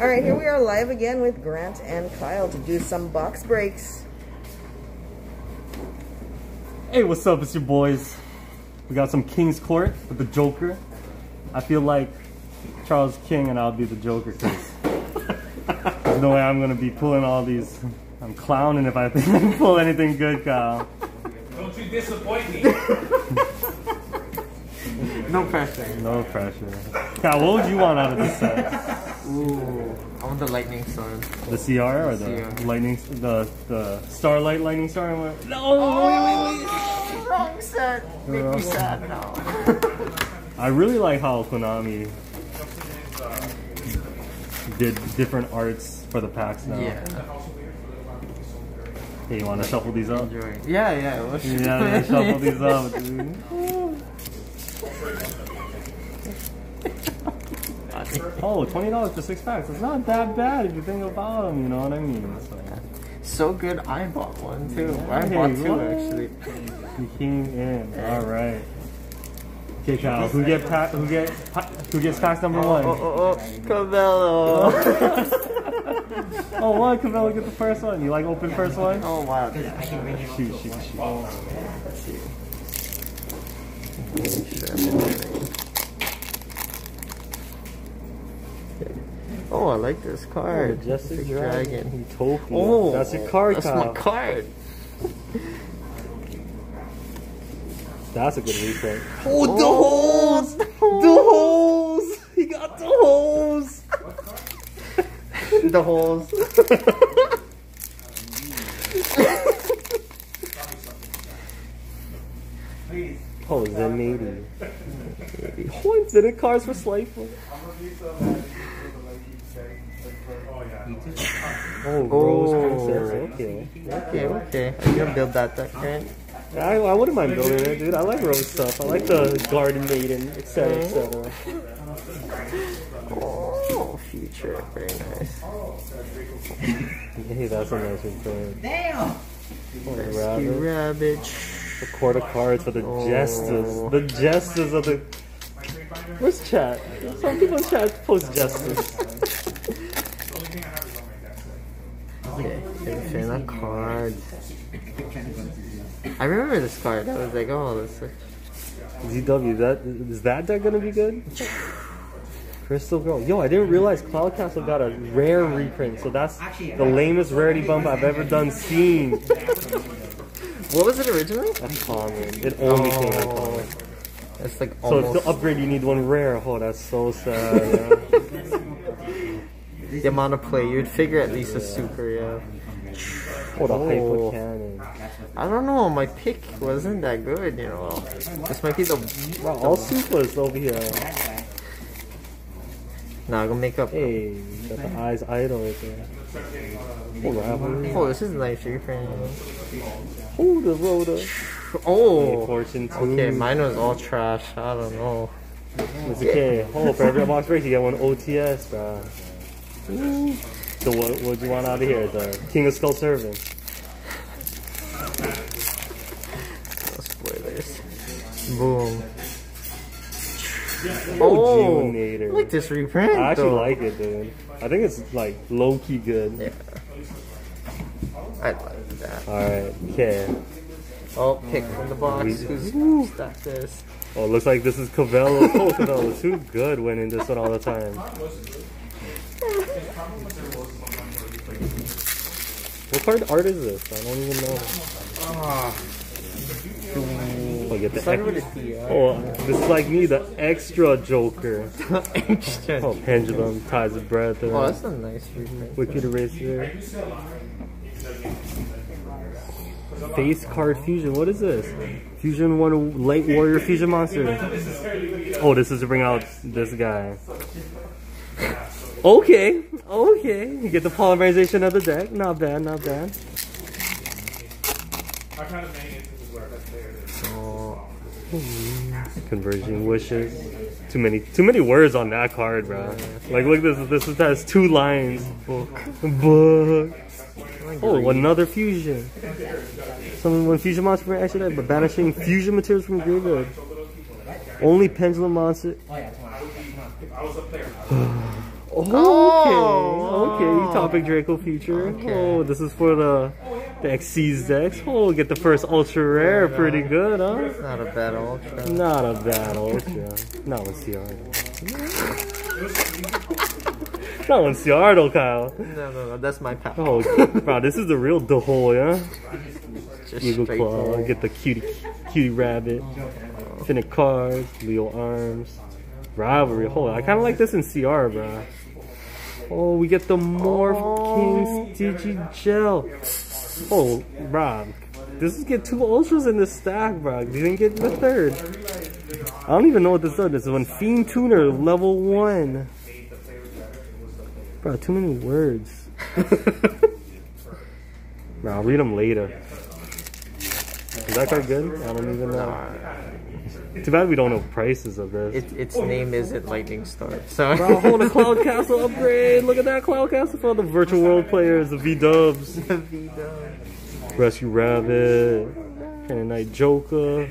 All right, here we are live again with Grant and Kyle to do some box breaks. Hey, what's up? It's your boys. We got some King's Court with the Joker. I feel like Charles King and I'll be the Joker because there's no way I'm gonna be pulling all these. I'm clowning if I think I pull anything good, Kyle. Don't you disappoint me. No pressure. No pressure. Kyle, what would you want out of this set? Ooh, I want the lightning sword. The CR or the CR. lightning, the the Starlight Lightning Star? No, wait, wait, wait. Oh, wrong set. Make me sad now. I really like how Konami did different arts for the packs now. yeah. Hey, you want to shuffle these up? Enjoy. Yeah, yeah. Let's Yeah, shuffle these up, dude. Oh, $20 for six packs. It's not that bad if you think about them, you know what I mean? So, So good, I bought one too. I bought two what? actually. you came in. All right. Okay, Kyle. Who get pack? Who get? pa- Who gets packs number Oh, one? oh, oh, oh Cabello. Oh, what? Cabela get the first one. You like open first one? oh wow. Shoot, shoot, shoot. Oh, I like this card. Oh, Just a Big dragon. Utopia. Oh, that's your card, That's Kyle. my card. That's a good reprint. Oh, the oh. holes! The holes! He got the holes! the holes. Oh, Zenady. Oh, infinite cards for Slifer. Oh, Rose Oh. Princess. Okay. Okay, okay. Are you gonna build that deck, right? I, I wouldn't mind building it, dude. I like Rose stuff. I like the Garden Maiden, etc., etc. Oh, future. Very nice. Hey, that's a nice reprint. Damn! Rescue rabbit. Rabbit. The quarter cards for the Oh. jesters. The jesters of the. Where's chat? Some people in chat post jesters. Okay, Infinite card. I remember this card. I was like, oh, this is ZW, that is that deck gonna be good? Crystal Girl. Yo, I didn't realize Cloud Castle got a rare reprint, so that's the lamest rarity bump I've ever done seen. What was it originally? That's common. It only came in Oh, common. it's like So almost to upgrade, you need one rare. Oh, that's so sad. the amount of play. You'd figure at least a super, yeah. Oh, the Oh. hyper cannon. I don't know. My pick wasn't that good, you know. This might be the. Wow, all supers over here. Nah, I'm gonna make up. Hey, got the eyes idol right there. Oh, Oh, this is nice reprint. Oh, the Rhoda. Oh. Fortune Tune. Okay, mine was all trash. I don't know. It's okay. Oh, for every box break, you get one OTS, bro. So what what do you want out of here? The King of Skull Servant. No spoilers. Boom. Oh, I like this reprint. I actually though. like it, dude. I think it's like low key good. Yeah. I like that. Alright, okay. Oh, pick from the box. We- Who's stack this? Oh, looks like this is Cavello. Oh, Cavello, too good winning this one all the time. What card art is this? I don't even know. Oh, get the Started with ex- a T. oh, this is like me, the extra Joker. Extra. Oh, pendulum, ties of breath. Oh, Uh, that's a nice reprint. wicked eraser. Face card fusion. What is this? Fusion one light warrior fusion monster. Oh, this is to bring out this guy. Okay, okay. You get the polymerization of the deck. Not bad, not bad. I kind of made it to where that's there. Oh, Converging wishes. Too many, too many words on that card, bro. Like, look, this this has two lines. Book, book. Oh, another fusion. Some when fusion monsters were actually but banishing fusion materials from graveyard. Only pendulum monster. Up there. Oh, okay, oh. okay. Topic Draco Future. Okay. Oh, this is for the the XC's decks. Oh, get the first ultra rare. Pretty good, huh? Not a bad ultra. Not a bad ultra. Not with CR. Not with CR though, Kyle. No, no, no. That's my pal. Oh, bro, this is the real Dahol, yeah? Just Eagle Claw, get the cutie, cutie rabbit, Finnick cards, Leo arms, rivalry. Hold on, I kind of like this in CR, bro. Oh, we get the Morph Oh. King Stygi-Gel. Oh, bro, this is get two ultras in this stack, bro. You didn't get the third. I don't even know what this does. This is one Fiend Tuner level one. Bro, too many words. bro, I'll read them later. Is that card good? I don't even know. Too bad we don't know prices of this. It, its name isn't Lightning Star. So Bro, hold a Cloud Castle upgrade. Look at that Cloud Castle for all the virtual world players, the V Dubs. v-dubs Rescue Rabbit, Cannon Knight Joker,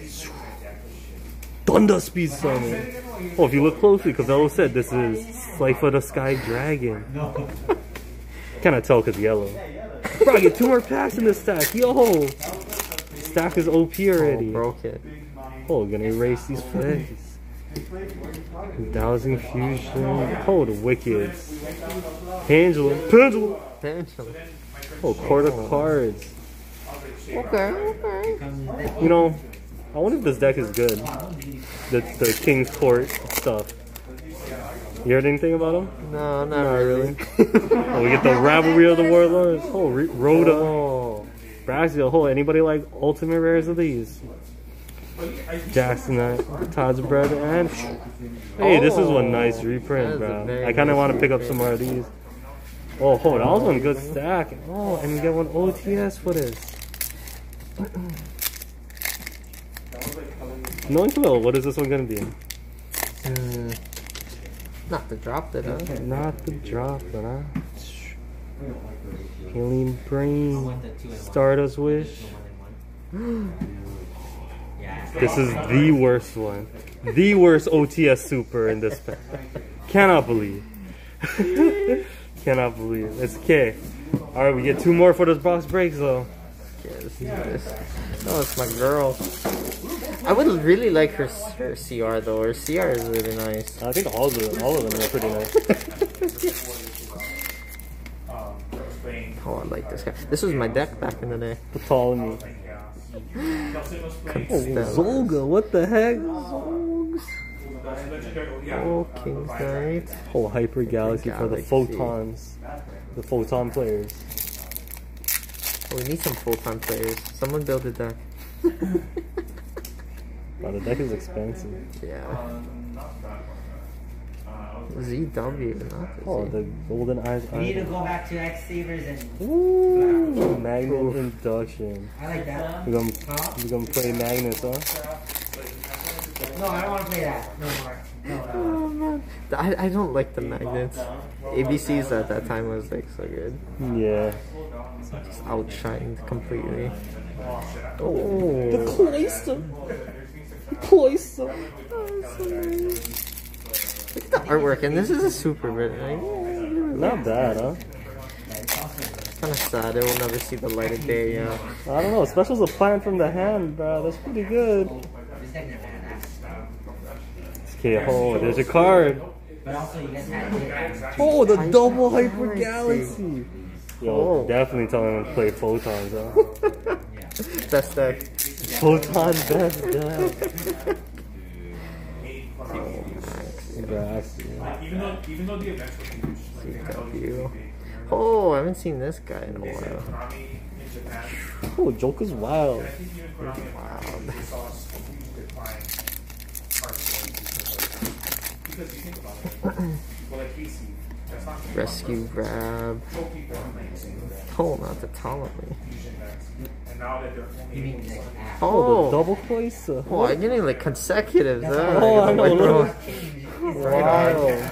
Thunder Speed Summon. Oh, if you look closely, Cavello said this is Slifer the Sky Dragon. No. Cannot tell because yellow. Bro, I get two more packs in this stack. Yo! Stack is OP already. Oh, broke it. Oh, gonna erase these flags. Dowsing Fusion. Oh, the Wickeds. Pendulum. Pendulum. Pendulum. Oh, court of cards. Okay, okay. You know, I wonder if this deck is good. The the King's Court stuff. You heard anything about them? No, not Not really. Oh, we get the Rivalry of the Warlords. Oh, Rhoda. Oh, Braxial. Oh, anybody like Ultimate Rares of these? Jackson Knight, Todd's Bread, and hey, this is one nice reprint, bro. very I kind of want to pick up some more of these. Oh, hold, on, that was one good stack. Oh, and we get one OTS for this. Knowing Camille, what is this one gonna be? hmm. Not the drop it, huh? Not the drop, but huh? Healing Brain, Stardust Wish. This is the worst one. The worst OTS super in this pack. Cannot believe. Cannot believe. It's okay. Alright, we get two more for this box breaks though. Yeah, this is this. Oh, it's my girl. I would really like her, her CR though. Her CR is really nice. I think all of them, all of them are pretty nice. Oh, I like this guy. This was my deck back in the day. Ptolemy. Constellar. Zolga, what the heck? Oh, King's Knight. Whole Hyper Galaxy, for the photons. The photon players. Oh, we need some full-time players. Someone build a deck. Wow, the deck is expensive. Yeah. ZW, not the Oh, Z. the Golden Eyes We need to go back to X-Sabers and Ooh, Magnet Induction. I like that. We're gonna, we're gonna play Magnus, huh? No, I don't want to play that no more. No, no. Oh, man. I, I don't like the magnets. ABCs at that time was like so good. Yeah. Just outshined completely. Oh. oh. The cloister. The cloister. Look at the artwork, and this is a super bit. Like, Not bad, huh? kind of sad. It will never see the light of day. Yeah. I don't know. Special's a plan from the hand, bro. That's pretty good. This deck never had that. Okay, oh, there's your card. But also, you guys had it. Oh, the double Hyper Hyper Galaxy. Galaxy. Yo, Oh. definitely telling him to play Photons, huh? Best deck. Photon best deck. Even though, even though the events were huge, CW. Oh, I haven't seen this guy in a while. Konami in Japan, Oh, Joker's wild. I think even Konami Wow. they saw us decline cards. Because you think about it, well, like Casey, Rescue grab. trophy Oh, not the Ptolemy. fusion decks. And now that they're only You mean like ass. Oh, the Oh, double cloister. oh, I'm getting like consecutive. That's? Oh, I know, Like, look. Wow.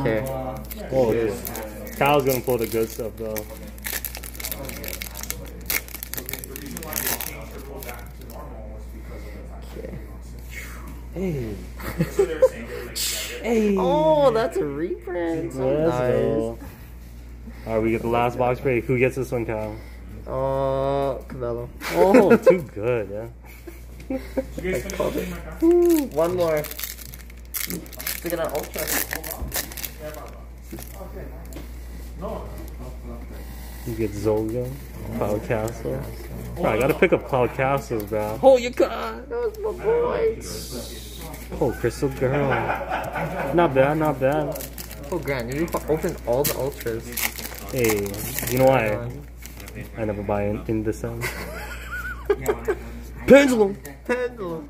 Okay. Oh, Yes. Kyle's gonna pull the good stuff though. Okay. Hey, That's what they were saying. They were like, yeah, hey. Oh, that's a reprint. So Let's nice. go. All right, we get the last box break. Who gets this one, Kyle? Oh, Cabello. Oh, too good, yeah. yeah. You guys finish my? One more. Stick it on Ultra. No. You get Zolga, Cloud Castle. Bro, I gotta pick up Cloud Castles, bro. Oh, you got. That was my boy. Oh, Crystal Girl. Not bad, not bad. Oh, Grant, you opened all the Ultras. Hey, you know why? I never buy in, in December. Pendulum! Pendulum.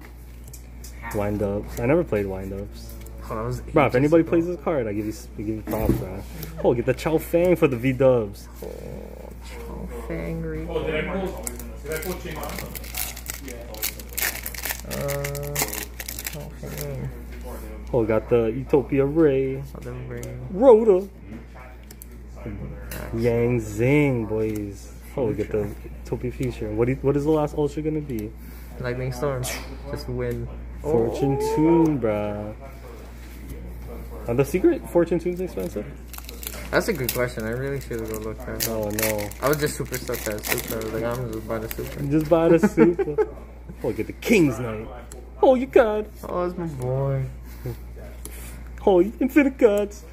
Wind ups. I never played wind ups. Oh, that Bro, if anybody ago. plays this card, I give you, I give you props, bro. Oh, get the Chow Fang for the V dubs. Oh, Chow Fang Reaper. Oh, did I pull? Did I pull Ching on? Uh, oh, Oh, got the Utopia Ray. Rhoda. Yang Zing, boys. Oh, we get the Utopia Future. What, you- what is the last Ultra gonna be? Lightning Storm. Just win. Fortune oh. Tune, bruh. Are the secret Fortune Tune's expensive? That's a good question. I really should have go look that up. Oh no. I was just super stuck at Super. I was like, I'm just buying a Super. Just buy the super. oh, get the King's Knight. Oh, you got. Oh, it's my boy. Oh, Infinite Gods.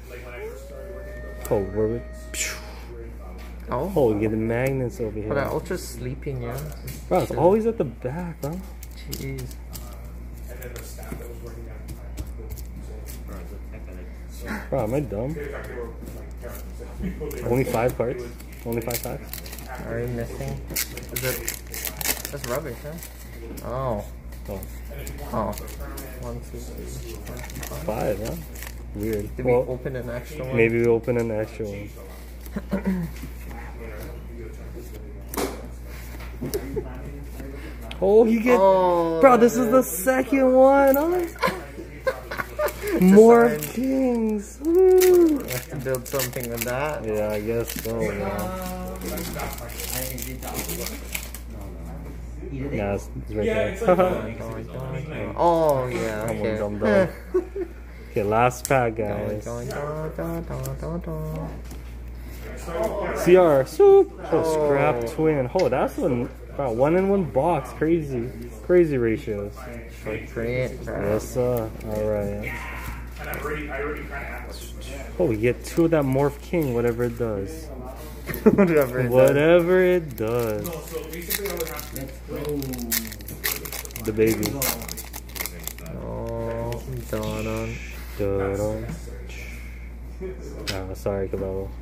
Oh, Warwick. Oh, Oh, you get the magnets over here. but here. that Ultra's sleeping, yeah. Bro, it's always at the back, bro. Jeez. And then the that was working on Bro, am I dumb? Only five cards? Only five packs? Are you missing? Is it? That's rubbish, huh? Oh. Oh, Oh. One, two, three, four, five. five, huh? Weird. Did we Well, open an extra one? maybe we open an extra one. Oh, you get. Oh, Bro, this is the second one. Oh. More sign. kings. Woo. I have to build something with that. Yeah, I guess so. Man. Yeah, it's, it's right Yeah, there. it's like, Oh, my God. oh yeah, Come on, okay. dumb dumb. okay, last pack, guys. CR, soup. Oh, oh scrap Oh. twin. Oh, that's one. Wow, one in one box. Crazy, crazy ratios. Print. Yes, sir. All right. And I already, I already kind of have it. Oh, we get two of that Morph King, whatever it does. Whatever. it does. It does. No, so basically I would have to The baby. Oh, dun dun. Dun-dun. Ah, sorry, Cabello.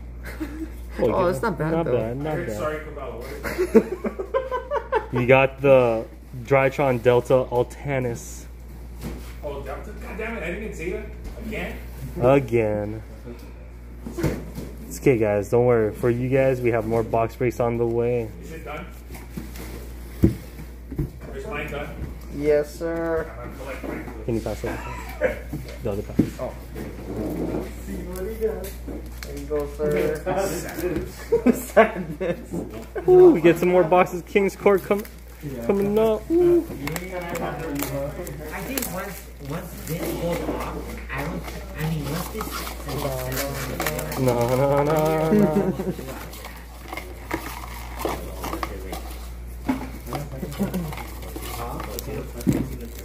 Oh, you- it's not bad, Not though. bad, not bad. Sorry, Cabello. You got the Drytron Delta Altais Oh, Delta? God damn it, I didn't get Zeta again? again. It's okay, guys. Don't worry. For you guys, we have more box breaks on the way. Is it done? Is mine done? Yes, sir. I'm gonna collect mine. Can you pass that? The other pack. Oh. There you go, sir. Sadness. Ooh, we get some more boxes. King's Court come, coming up. Ooh. I think once once this goes off, I don't. I mean, once this. No, no, no, no.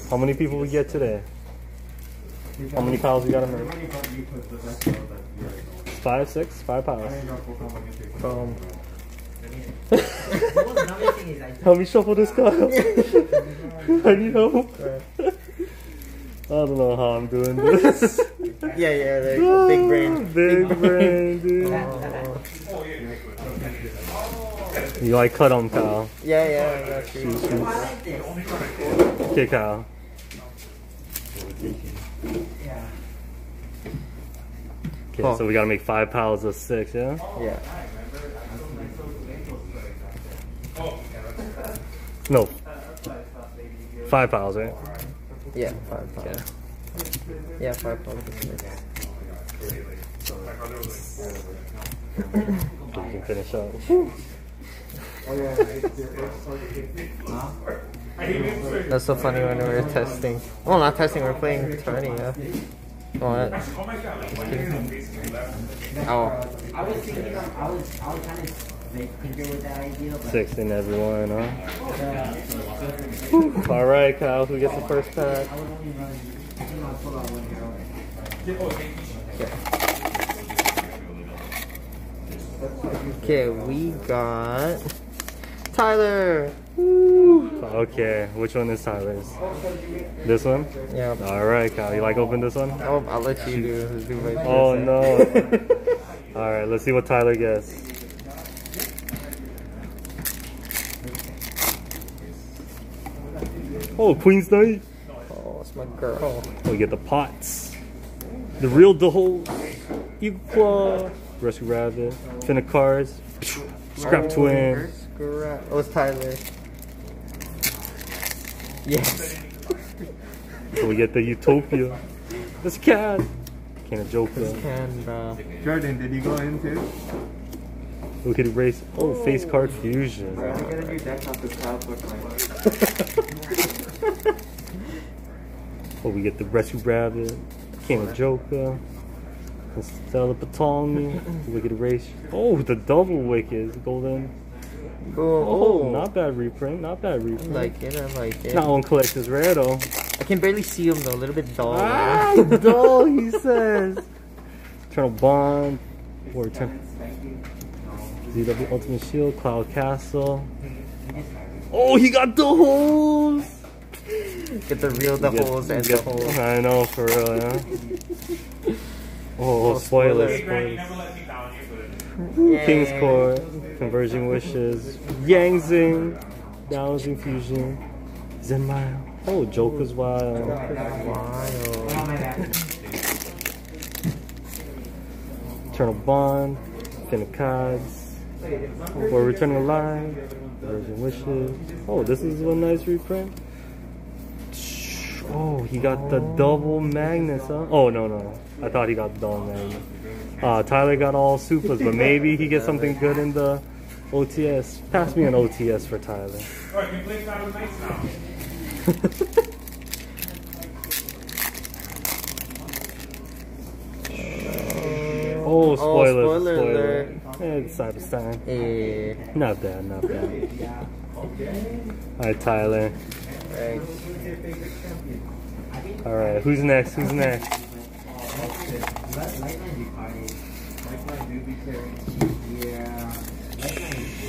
How many people we get today? How many piles we got in there? Five, six, five piles. Um, Another thing is, I Help me shuffle this pile. I need help. I don't know how I'm doing this. yeah, yeah, there you go. Big brain. Big brain, dude. You like cut on Kyle. Yeah, yeah, I got you. I like. Okay, Kyle. Yeah. Okay, Oh. so we gotta make five piles of six, yeah? Yeah. No. Five piles, right? Yeah, five pounds. Yeah, five pounds. We can finish up. That's so funny when we were testing. Well, not testing, we are playing tourney, yeah. What? Oh. oh, I was thinking I was, I was kind of like tinker with that idea, but Six in everyone, huh? All right, Kyle, who gets the first pack? I was only running, I think I'll pull out one hero. okay, we got Tyler. Okay, which one is Tyler's? This one? Yeah. All right, Kyle, you like open this one? Oh, I'll let you do, do my Oh no. All right, let's see what Tyler gets. Oh, Queen's Knight. Oh, it's my girl. We get the pots. The real the whole Eagle Claw. Rescue Rabbit. Finna Cars. Scrap Twin. Scrap. Oh, it's Tyler. Yes. So we get the Utopia. This cat. Can't joke though. And, uh, Jordan, did you go in too? We could erase. Oh, face card fusion. I get a new deck off the cloud book. Oh, we get the Rescue Rabbit. King of Joker. Stella Ptolemy. Wicked Race. Oh, the double Wicked. Golden. boom. Oh, Oh, not bad reprint. Not bad reprint. I like it, I like it. Not on collector's rare though. I can barely see him though, a little bit dull. Ah, dull, he says. Eternal Bond. Or Eternal. ZW Ultimate Shield. Cloud Castle. Oh, he got the holes! Get the real, the Get- holes, and get- the holes. I know, for real, yeah. Oh, spoilers, spoiler. spoilers. King's Court, Converging Wishes, Yangzing, Dowsing Fusion, Zenmile. Oh, Joker's Wild. Wild. Eternal Bond, Finnecods, We're Returning Alive, Converging Wishes. Oh, this is a nice reprint. Oh, he got the double Magnus, huh? Oh, no, no, no. I thought he got the double Magnus. Uh, Tyler got all supers, but maybe he gets something good in the OTS. Pass me an OTS for Tyler. Alright, we play Battle Knights now. Oh, spoiler, spoiler spoiler. alert. Eh, it's Cyberstein. Eh, Not bad, not bad. Alright, Tyler. Right. Alright, who's next? Who's next?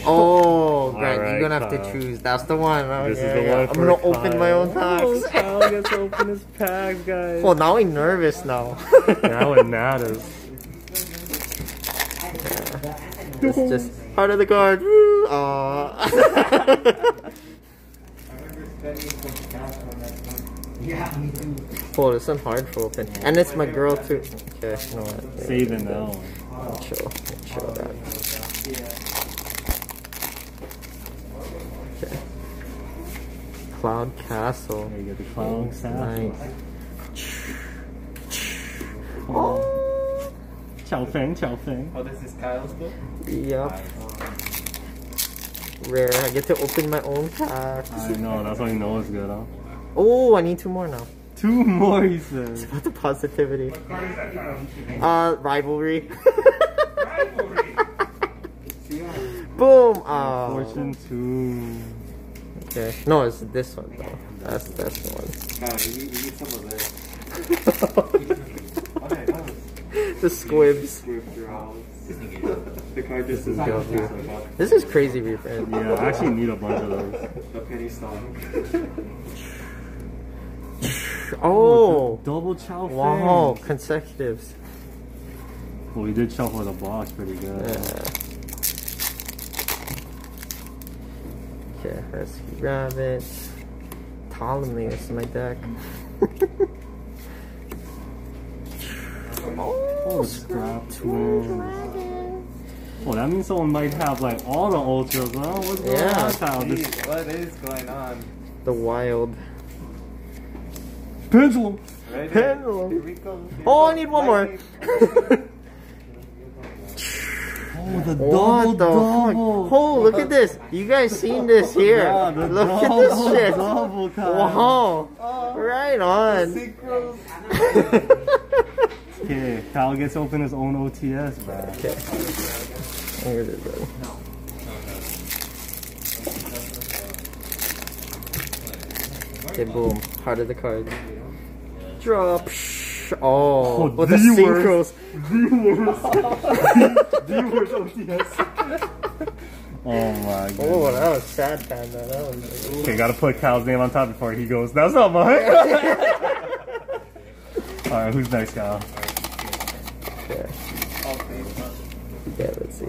Oh, Grant, Alright, you're gonna have Kyle. to choose. That's the one. Oh, This yeah, is the yeah. one I'm gonna open my own Kyle. packs. Oh, Kyle gets to open his packs, guys. Well, now I'm nervous now. now it matters. it's just part of the card. Woo! Aw. Yeah, me too. oh, this one hard to open. And it's my girl too. Okay, you know what? Saving that one. I'll chill. I'll chill that. Okay. Cloud Castle. There you get the clown Nice. Oh. Chow Feng, Chow Feng. Oh, this is Kyle's book? Yep. Rare. I get to open my own packs. I know, that's why you know it's good, huh? Oh, I need two more now. Two more, he says. What the positivity? Uh, rivalry. Boom. Uh, Fortune Tune. okay. No, it's this one though. That's that's the one. Kyle, we need, we need some of this. Okay, that was The squibs. the card just is Goofy. This is crazy reprint. Yeah, I actually need a bunch of those. The penny stock. Oh. Double Chow Feng. Wow. Consecutives. Well, we did shuffle the box pretty good. Yeah. Okay, Rescue Rabbit. Ptolemy is my deck. Oh, Scrap Twins. Oh, that means someone might have like all the ultras, huh? What's going Yeah. on, Kyle? Jeez, what is going on? The wild. pendulum. Right Pendulum. Here we go. Oh, I need one more. Oh, the the What the fuck? Oh, look at this. You guys seen this here. look at this shit. Double, Wow. Oh, right on. Okay, Kyle gets to open his own OTS, bro. Okay. Here it is, buddy. Okay, boom. Heart of the card. Drop. Oh, Oh, with the the synchros. The worst OTS. oh my god. Oh, that was sad, panda. That was. Okay, gotta put Kyle's name on top before he goes. That's not mine. Alright, who's next, Kyle? Okay. Okay, let's see.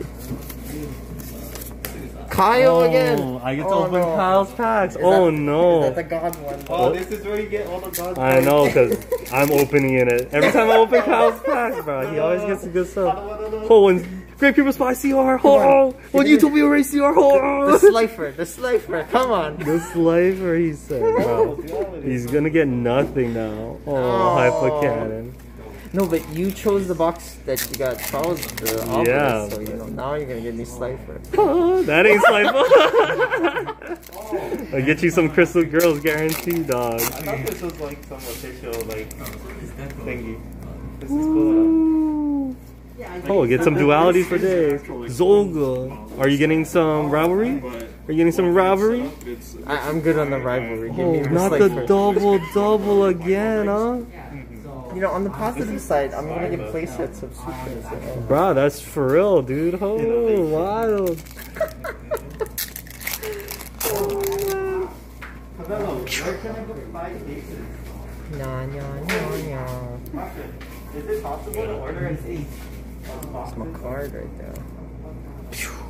Kyle oh, again. Oh, I get to Oh, open no. Kyle's packs. Is oh that- no. Is that the god one? Oh, this is where you get all the gods. I know, cause I'm opening in it. Every time I open Kyle's packs, bro, he always gets the good stuff. Oh, and Great People Spy CR. Oh, when you told me already CR. The Oh, slifer, the slifer. Come on. the Slifer, he said, bro. He's gonna get nothing now. Oh, Oh. Hyper Cannon. No, but you chose the box that you got Charles the opposite, Yeah. so you know now you're gonna get me slifer. Oh, that ain't slifer. I'll get you some Crystal Girls guarantee, dog. I thought this was like some official like thingy. This is cool. Oh, get some duality for Dave. Zolga. Are you getting some rivalry? Are you getting some rivalry? I, I'm good on the rivalry. Give Oh, me the not the double double again, huh? You know, on the positive side, I'm gonna get play sets of supers. You? Bro, that's for real, dude. Oh, wild. Nah, nah, nah, nah. Is it possible to order an eight? That's my card right there.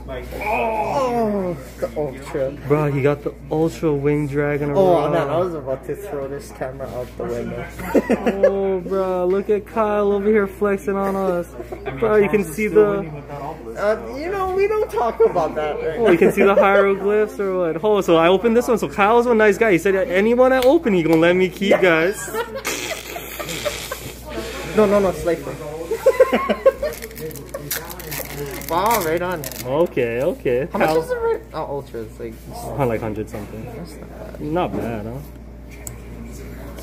Like, Oh, the ultra. Bro, he got the Ultra Wing Dragon Oh around. man, I was about to throw this camera out the window. Oh, bro, look at Kyle over here flexing on us. Bro, you can see the... Uh, you know, we don't talk about that. Right Oh, you can see the hieroglyphs or what? Oh, so I opened this one. So Kyle's a nice guy. He said anyone I open, he gonna let me keep, guys. No, no, no, slifer. wow, right on. Okay, okay. How much Kyle- is it right? Oh, ultra. It's like, Oh, like 100 something. that's not bad. Not bad, huh?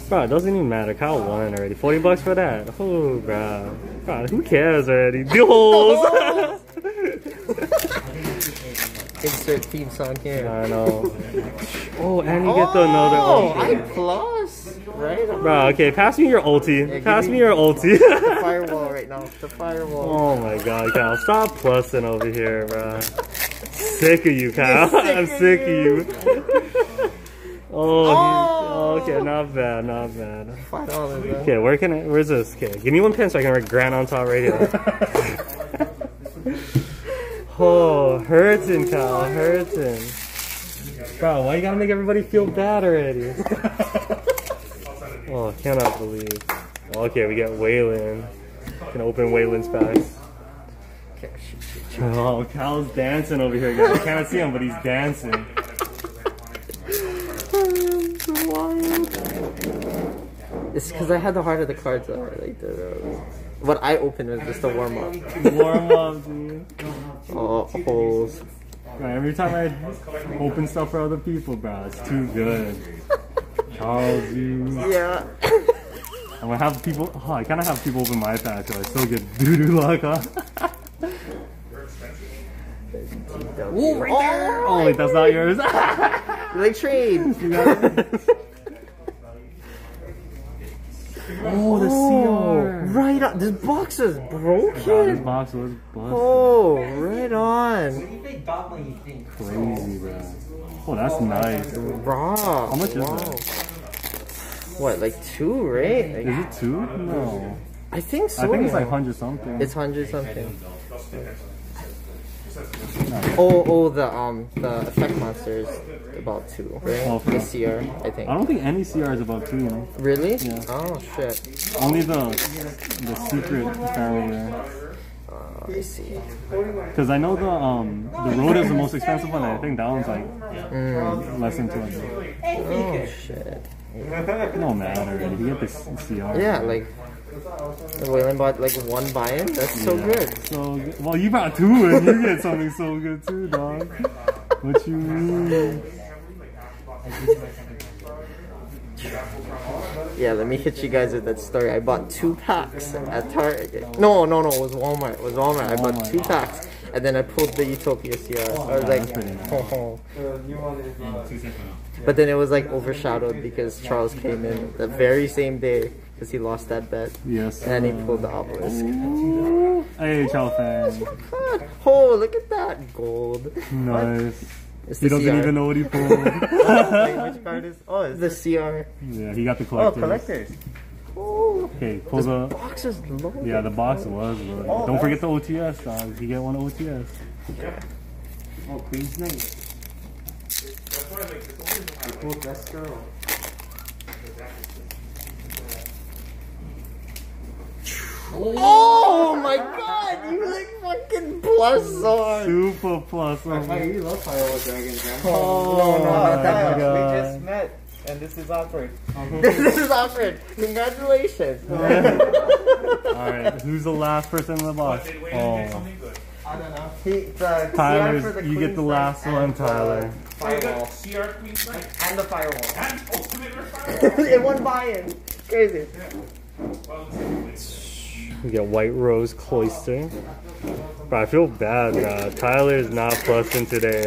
Bro, it doesn't even matter. Kyle won already. 40 bucks for that. Oh, bro. Bro, who cares already? Deals! Insert theme song here. I know. Oh, and you get the another Oh, I plus. Right. Bro, okay, pass me your ulti. give pass me- me your ulti. Firewall right now. The firewall. oh my god, Kyle. Stop plussing over here, bro. Sick of you, Kyle. sick I'm of sick of you. oh, Oh. okay, not bad, not bad. Five dollars. Okay, where can I? Where's this? Okay, give me one pen so I can write Grand on top radio. oh, hurting, Kyle, hurting. Bro, why you gotta make everybody feel bad already? oh, I cannot believe. Okay, we got Waylon. Can open Waylon's packs. Okay, shoot, shoot, shoot. Oh, Kyle's dancing over here, guys. I cannot see him, but he's dancing. It's because I had the heart of the cards though. Like the, what I opened was just a warm up. Warm up, dude. Oh, holes. Right, every time I open stuff for other people, bro, it's too good. Charles, you. Yeah. I'm gonna have people. Oh, I kind of have people open my pack, so I still get doo doo luck, huh? Ooh, right there. Oh, wait, that's not yours. Like trade. oh, the CR. Right on. This box is Bro, this broken. box was busted. Oh, right on. You think dog when you think. Crazy, bro. Oh, that's nice. Raw. How much is wow. that? What, like two, right? Like, Is it two? No. I think so. I think it's like 100 something. It's hundred something. Oh, oh, the um, the effect monster is about two, right? Oh, the CR, I think. I don't think any CR is about two, you know. Really? Yeah. Oh shit. Only the the secret barrier. Uh, I see. Because I know the um the road is the most expensive one. and I think that one's like Mm. less than 200. Oh shit. No matter. You get the CR. Yeah, like Waylon bought like one buy-in. That's so good. So good. Well, you bought two and you get something so good too, dog. What you mean? Yeah, let me hit you guys with that story. I bought two packs at Target. No, no, no, it was Walmart. It was Walmart. I bought two packs, and then I pulled the Utopia CR. Oh, I was like, oh, oh. But then it was like overshadowed because Charles came in the very same day because he lost that bet, Yes. and then he pulled the obelisk. Hey, Chow oh, Fan. God, oh, look at that gold. Nice. It's He the doesn't CR. even know what he pulled. Wait, which card is? Oh, it's the CR. yeah, he got the Oh, collectors. Collectors. Oh, Okay, pull the. box is loaded. Yeah, the box was good. Don't forget the OTS, dog. You get one OTS. Oh, Queen's Knight. That's why, like, it's always when I like, Cool best girl. Oh my god, you like fucking plus on. Super plus. Oh, Why you love Firewall Dragons, man? Oh, no, no, not that my much. God. We just met, and this is awkward. this is awkward. Congratulations. Alright, who's the last person in the box? did Wayne get Oh, something good? He, the Tyler, the you get the last one, and, Tyler. Firewall. got CR Queen's Knight And the firewall. and Ultimate Fire. in one buy-in. Crazy. Well, We got White Rose Cloister. But I feel bad. Uh, Tyler is not plussing today.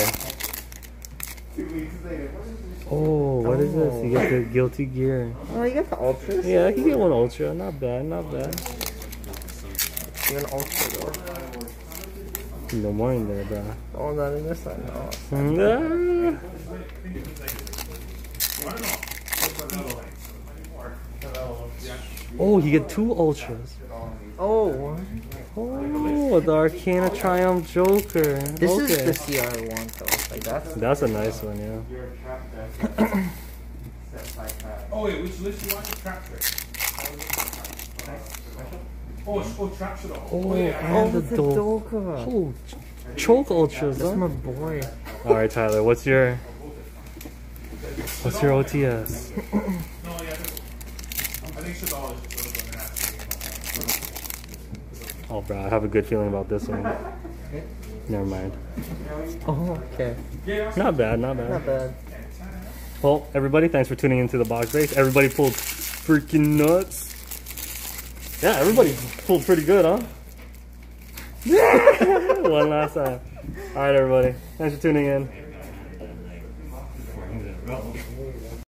Oh, what is this? You get the Guilty Gear. Oh, you got the ultras? Yeah, he get one Ultra. Not bad, not bad. You an ultra though. No more in there, bro. Oh, not in this one. No. Mm, Oh, you get two Ultras. Oh, Oh, the Arcana Triumph Joker. this okay. is the CR one though. Like that's That's a nice one, yeah. Oh wait, which list you want? The trap trick. Oh, it's, oh, trap shit. Oh, Oh, yeah. and oh, the the Dol- Doka. Oh, Choke Ultras, That's my boy. All right, Tyler, what's your what's your OTS? No, yeah. this- I think it's all is just going to have Oh, bro, I have a good feeling about this one. Never mind. Oh, okay. Not bad, not bad. Not bad. Well, everybody, thanks for tuning into the box base. Everybody pulled freaking nuts. Yeah, everybody pulled pretty good, huh? One last time. All right, everybody. Thanks for tuning in.